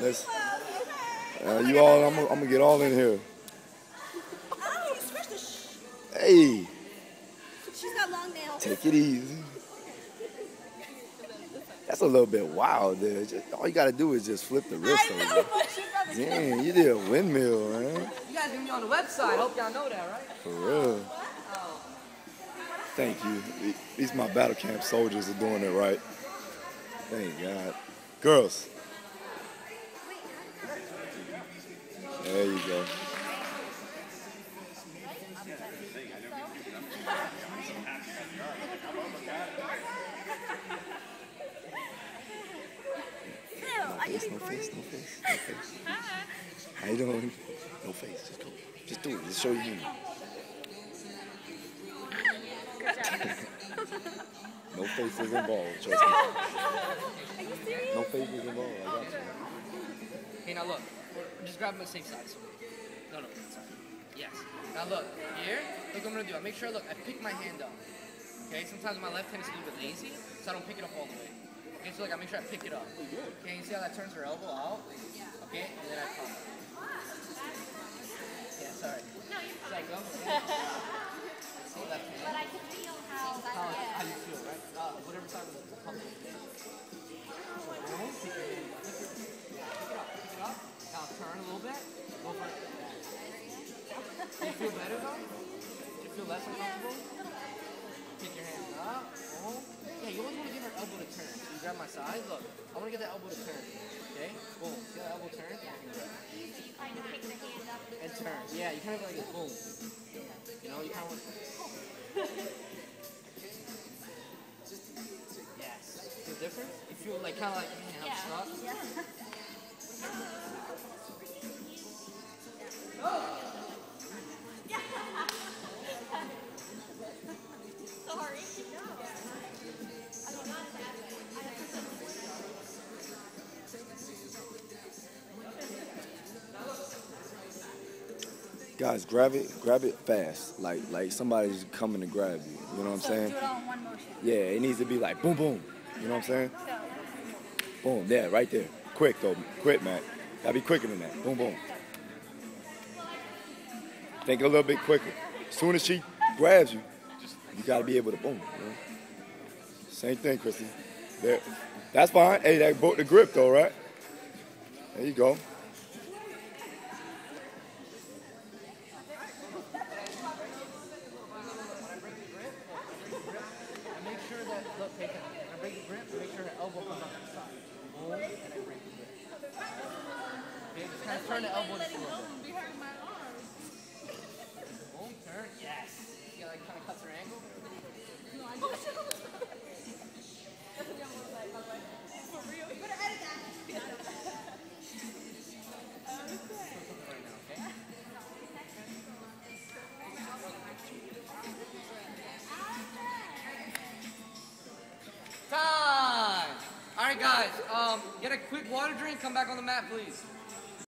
Let's. Uh, you all, I'm, gonna- I'm gonna get all in here. You squished the sh- Hey, She's got long nails. take it easy. That's a little bit wild there. Just, all you gotta do is just flip the wrist I know, over. but she's probably Damn, you did a windmill, man. You guys gonna be on the website. Hope y'all know that, right? For real. Thank you. These my battle camp soldiers are doing it right. Thank God. Girls. There you go. Face, no face, no face, no face. How you doing? No face, just go. Just do it. Just show you. no faces involved, trust me. No faces involved, I got you. Now look. We're just grab them the same size. No, no, side. Yes. Now look, here, look what I'm gonna do. I make sure, look, I pick my hand up. Okay, sometimes my left hand is a little bit lazy, so I don't pick it up all the way. Okay, so look, I make sure I pick it up. Okay, you see how that turns her elbow out? Okay, and then I pump. Yeah, sorry. No, you're fine. Go? See, left hand. But I can feel how that How, how you feel, right? Uh, whatever side of the feel less uncomfortable? Pick your hand up. Boom. Yeah, you always want to give her elbow to turn. So you grab my side. Look, I want to get that elbow to turn. Okay? Boom. See that elbow turn? And turn. Yeah, you kind of like a boom. You know, you kind of want. Yes. Feel different? You feel like kind of like, man, I'm stuck. Sorry. Guys, grab it, grab it fast. Like like somebody's coming to grab you. You know what I'm So saying? do it all in one motion. Yeah, it needs to be like boom boom. You know what I'm saying? So, Boom, yeah, right there. Quick though, quick, man. Gotta be quicker than that. Boom boom. Think a little bit quicker. As soon as she grabs you, you gotta be able to boom. you know? Same thing, Christy. There. That's fine. Hey, that broke the grip though, right? There you go. Okay, just turn the elbow just a little bit. Boom, turn, yes. See how that kind of cuts her angle? No, Right now, okay? Time! Alright guys, um, get a quick water drink, come back on the mat please.